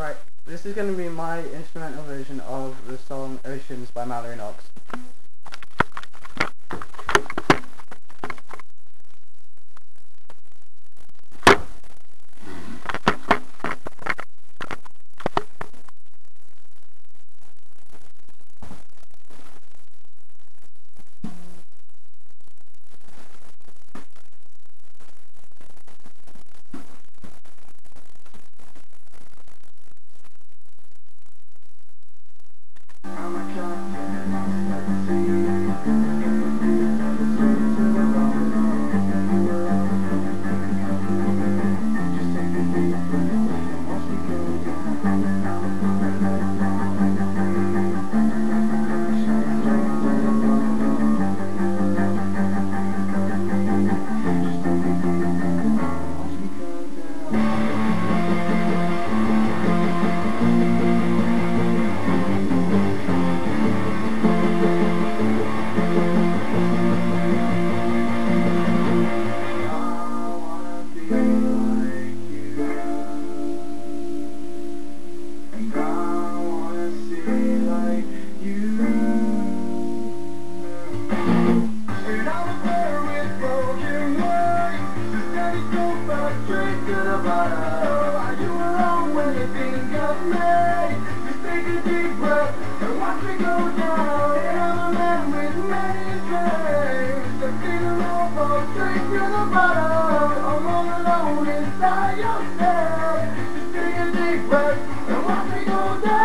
Right, this is going to be my instrumental version of the song Oceans by Mallory Knox. straight to the bottom. Are you alone when think of me? Take a deep breath and watch me go down. I'm a man with many straight to the bottom. I'm all alone inside your head. Take a deep breath and watch me go down.